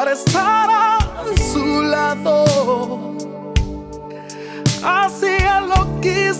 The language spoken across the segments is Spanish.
para estar a su lado. Él lo quiso,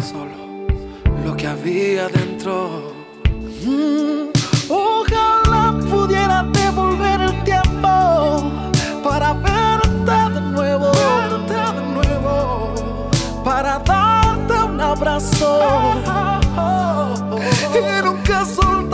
solo lo que había dentro. Mm, ojalá pudiera devolver el tiempo para verte de nuevo, verte de nuevo, para darte un abrazo y nunca soltarte.